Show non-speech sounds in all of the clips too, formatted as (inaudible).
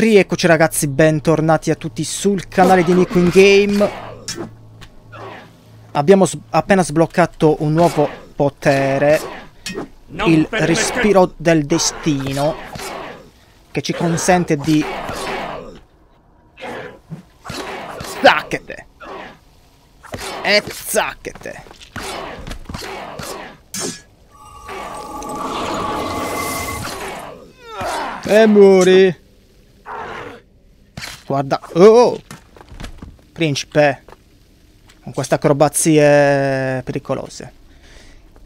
Rieccoci ragazzi, bentornati a tutti sul canale di Nico in Game. Abbiamo appena sbloccato un nuovo potere, il respiro del destino, che ci consente di... Zacchete! E zacchete! E muri! Guarda. Oh! Principe. Con queste acrobazie pericolose.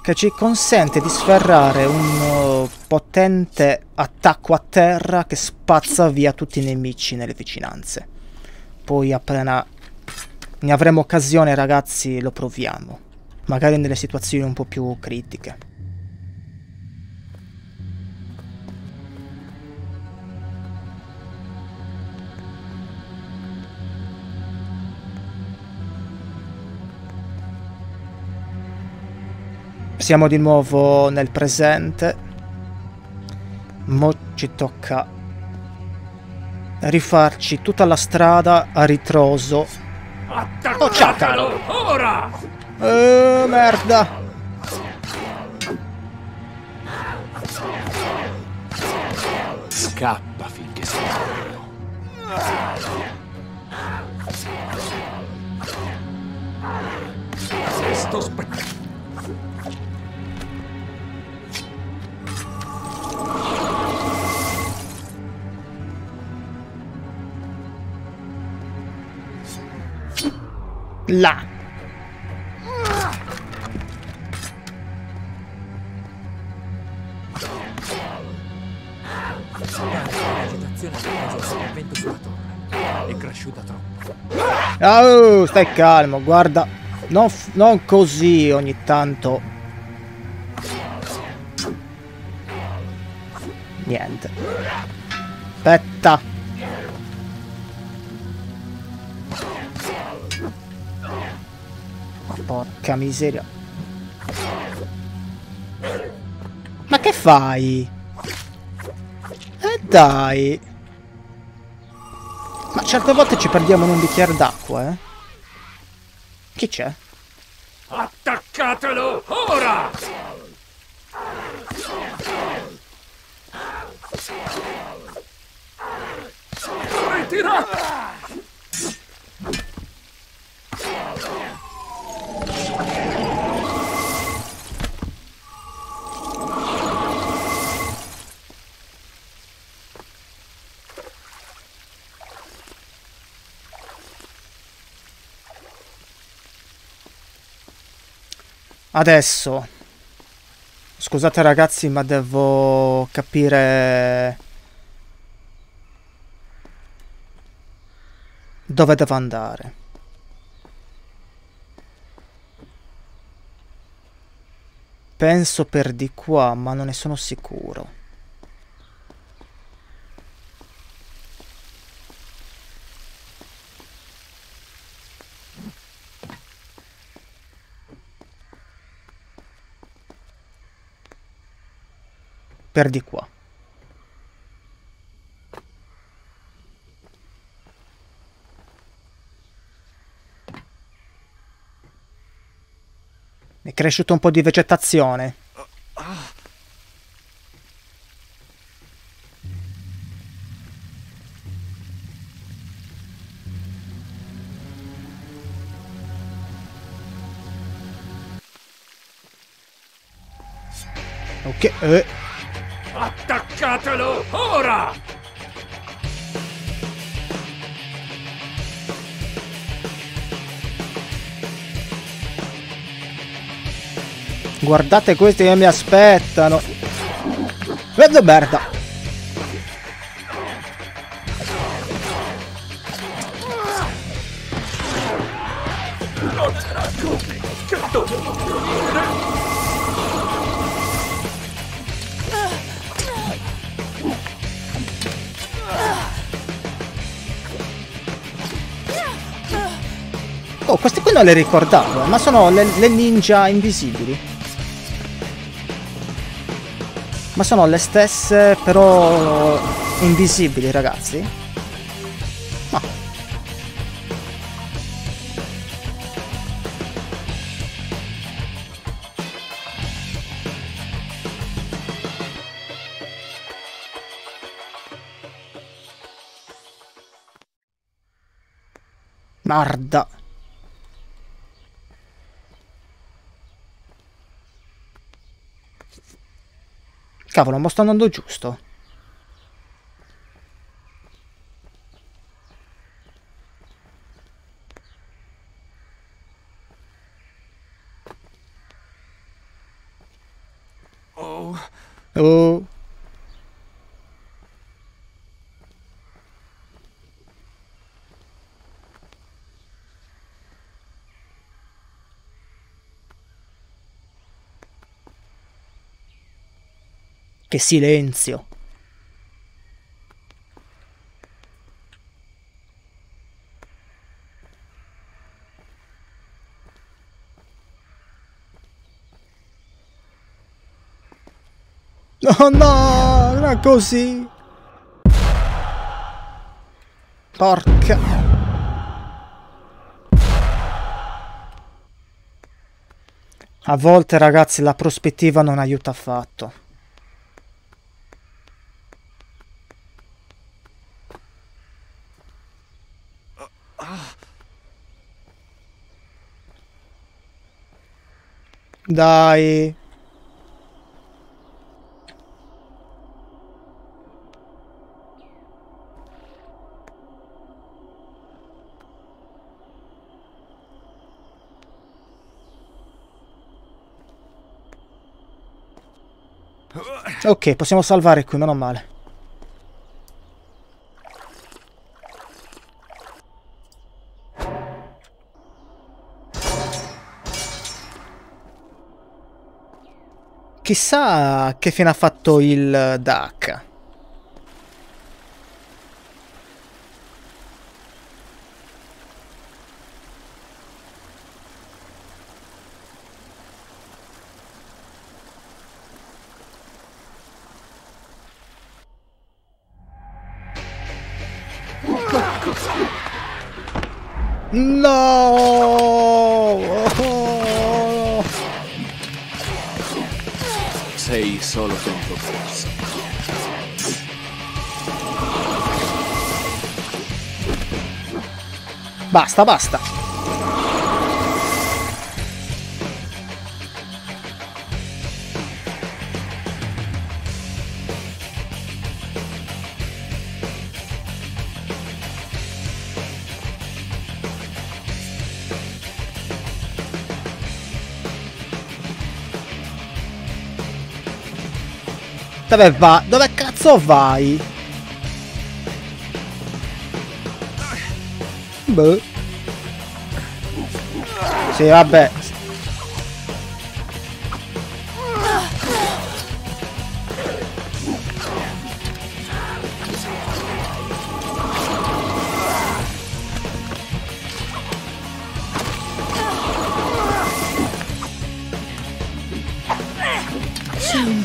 Che ci consente di sferrare un uh, potente attacco a terra che spazza via tutti i nemici nelle vicinanze. Poi appena ne avremo occasione ragazzi lo proviamo. Magari nelle situazioni un po' più critiche. Siamo di nuovo nel presente. Mo ci tocca rifarci tutta la strada a ritroso. Oh, ciao caro! Ora! Eh, merda! Scappa finché sei buono. Sto spettacolo. Là. È cresciuta troppo. Oh, stai calmo, guarda. Non, non così ogni tanto. Niente. Aspetta. Porca miseria. Ma che fai? Eh dai. Ma certe volte ci perdiamo in un bicchiere d'acqua, eh. Chi c'è? Attaccatelo ora! Ritirate! Adesso. Scusate ragazzi, ma devo capire... Dove devo andare. Penso per di qua, ma non ne sono sicuro. Per di qua. È cresciuto un po' di vegetazione. Ok, eh. Attaccatelo ora! Guardate questi che mi aspettano. Vedo merda. io le ricordavo, ma sono le, le ninja invisibili. Ma sono le stesse, però invisibili, ragazzi. Marda. Cavolo, ma sto andando giusto. Oh, Oh. Che silenzio. No, no, non è così. Porca. A volte, ragazzi, la prospettiva non aiuta affatto. Dai. Ok, possiamo salvare qui, meno male. Chissà che fine ha fatto il Duck. No! (laughs) Sei solo tempo perso. Basta, basta. Dove va? Dove cazzo vai? Boh. Sì, vabbè. Sei un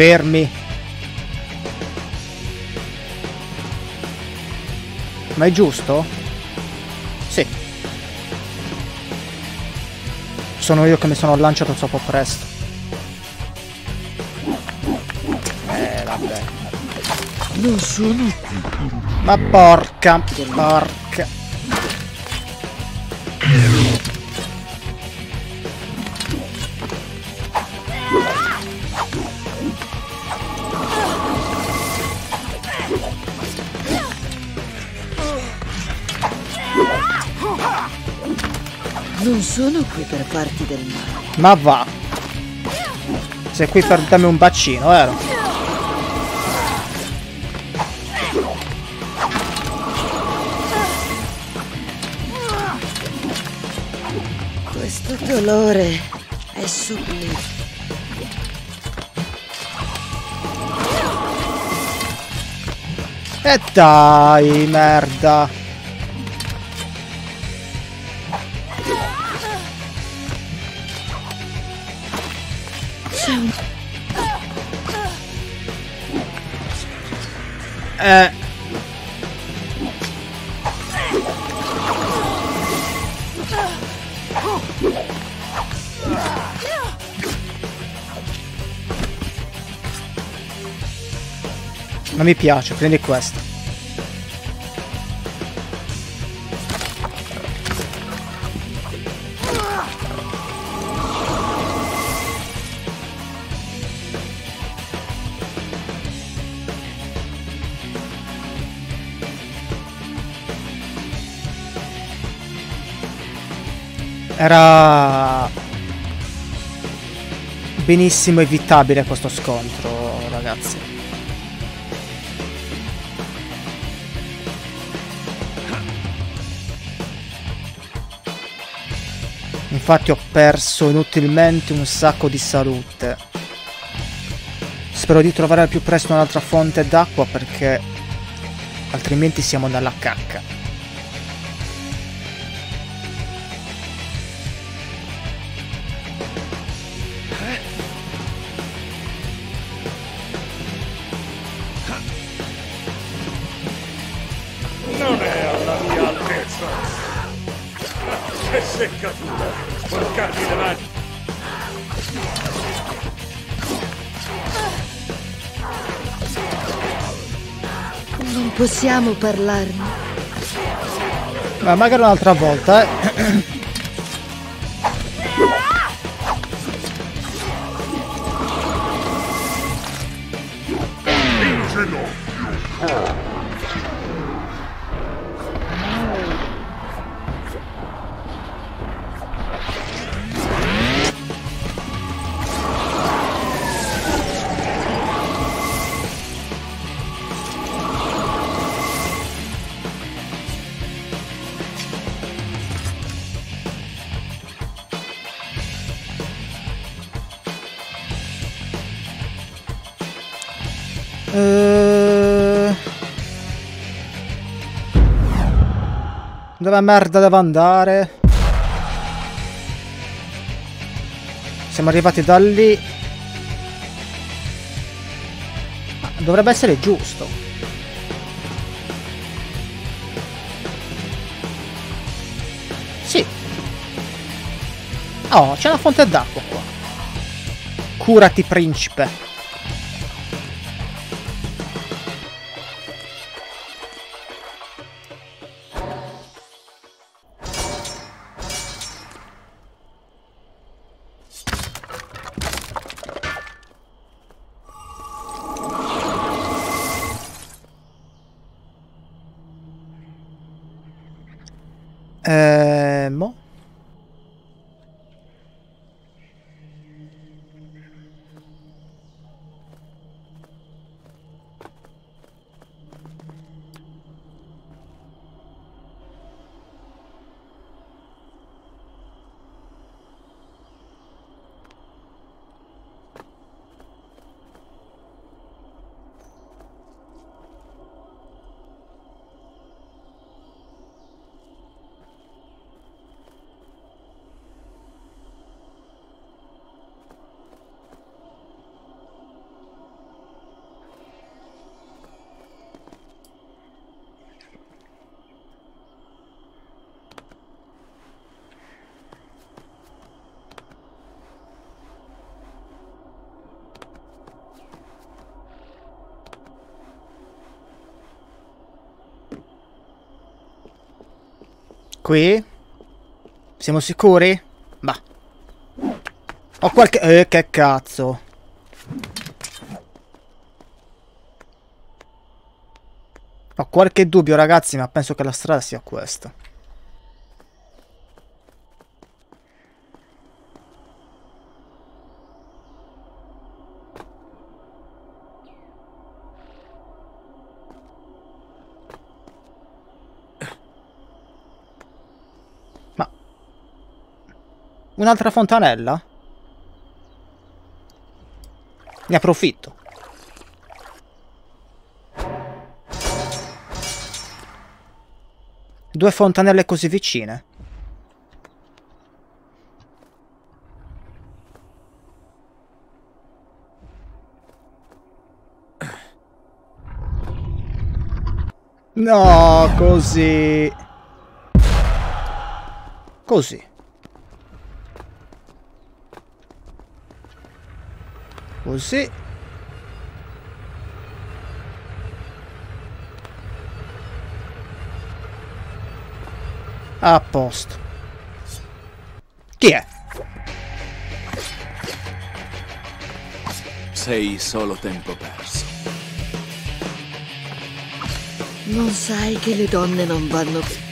Fermi. Ma è giusto? Sì. Sono io che mi sono lanciato troppo presto. Eh, vabbè. Non sono Ma porca, porca. sono qui per farti del male. Ma va. Sei qui per darmi un bacino, vero? Questo dolore è sublime. E dai, merda. Eh. Non mi piace, prendi questo. Era benissimo evitabile questo scontro, ragazzi. Infatti ho perso inutilmente un sacco di salute. Spero di trovare al più presto un'altra fonte d'acqua perché altrimenti siamo nella cacca. Possiamo parlarne. Ma magari un'altra volta, eh. Dove merda devo andare? Siamo arrivati da lì. Ah, Dovrebbe essere giusto. Sì. Oh, c'è una fonte d'acqua qua. Curati, principe. Eh, Qui? Siamo sicuri? Bah. Ho qualche... Eh, che cazzo. Ho qualche dubbio, ragazzi, ma penso che la strada sia questa. Un'altra fontanella? Ne approfitto. Due fontanelle così vicine. No, così. Così. Così. A posto. Chi è? Sei solo tempo perso. Non sai che le donne non vanno... I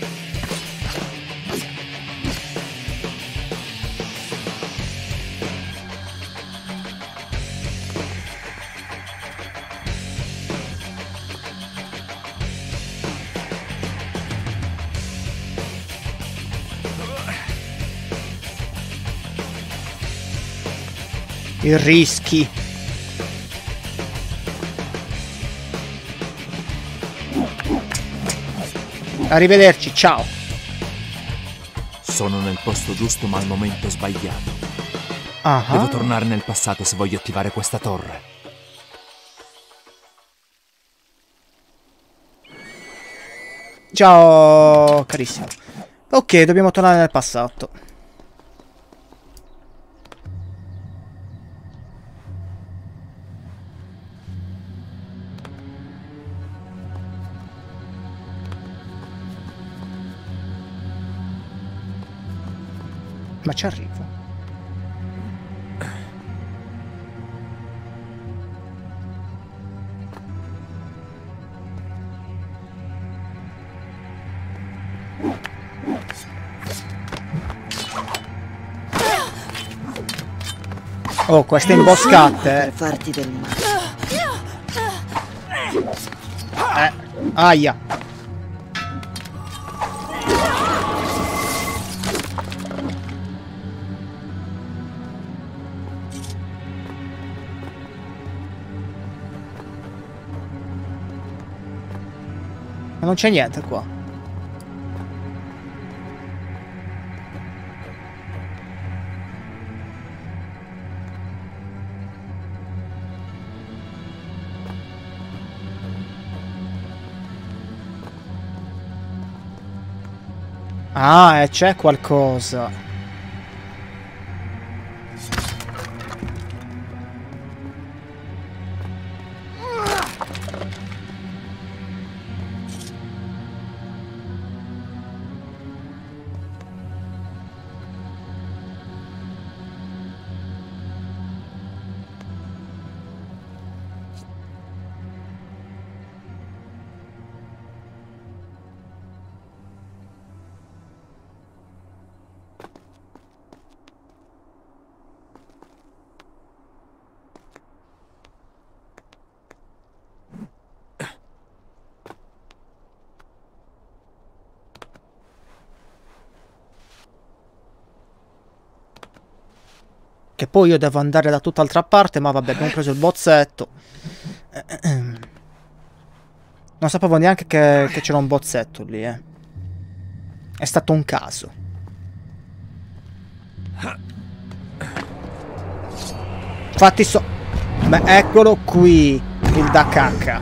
rischi. Arrivederci, ciao. Sono nel posto giusto ma al momento sbagliato. Ah, Devo tornare nel passato se voglio attivare questa torre. Ciao, carissimo. Ok, dobbiamo tornare nel passato. Ma ci arrivo. Oh, queste imboscate. Per farti del male. Eh, aia. Non c'è niente qua. Ah, e c'è qualcosa. Che poi io devo andare da tutt'altra parte, ma vabbè, abbiamo preso il bozzetto. (clears throat) Non sapevo neanche che, che c'era un bozzetto lì, eh. È stato un caso. Infatti so... Ma eccolo qui, il da cacca.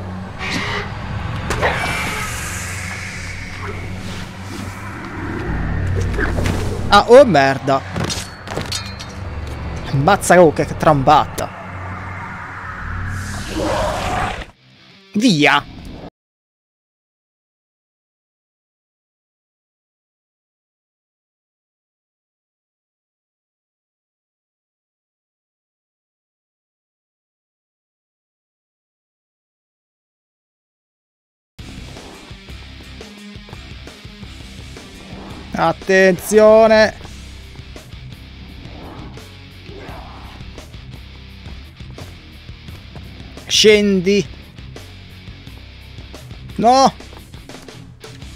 Ah, oh merda. Oh, che trambata. Via. Attenzione. Scendi. No.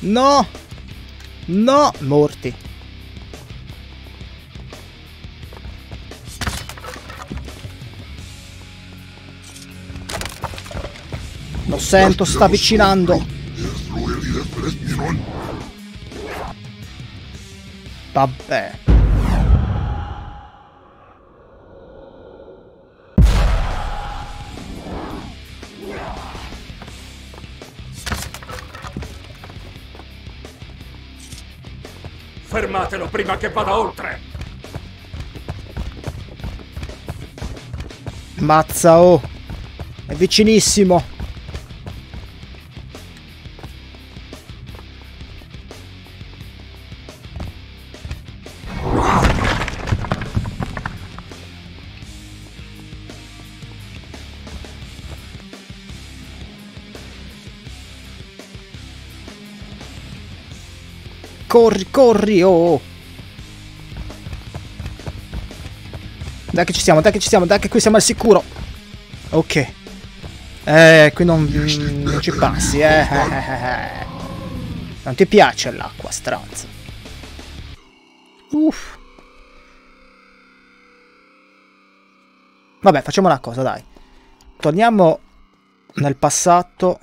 No. No. Morti. Lo sento, sta avvicinando. Vabbè. Fermatelo prima che vada oltre! Mazza, oh. È vicinissimo. Corri, corri, oh! Dai che ci siamo, dai che ci siamo, dai che qui siamo al sicuro. Ok. Eh, qui non, non ci passi, eh. Non ti piace l'acqua, stronzo. Uff. Vabbè, facciamo una cosa, dai. Torniamo nel passato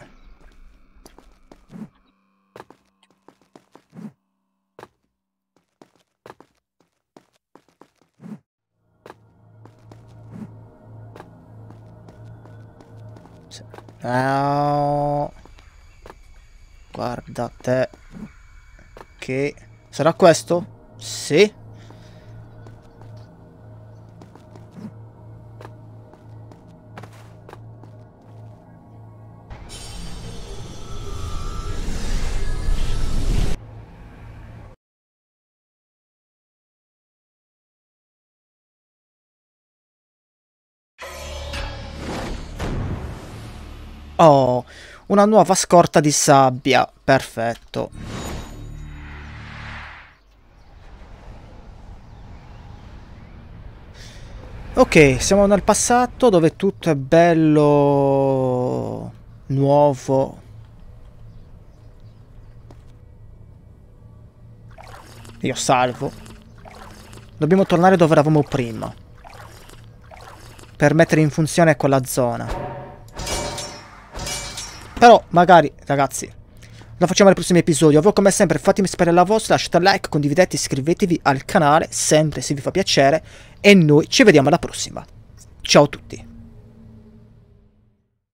Oh. Guarda te. Che... Sarà questo? Sì. Una nuova scorta di sabbia. Perfetto. Ok, siamo nel passato dove tutto è bello nuovo. Io salvo. Dobbiamo tornare dove eravamo prima. Per mettere in funzione quella zona. Però magari, ragazzi, lo facciamo nei prossimi episodi. Ovvero come sempre fatemi sapere la vostra, lasciate like, condividete, iscrivetevi al canale, sempre se vi fa piacere. E noi ci vediamo alla prossima. Ciao a tutti.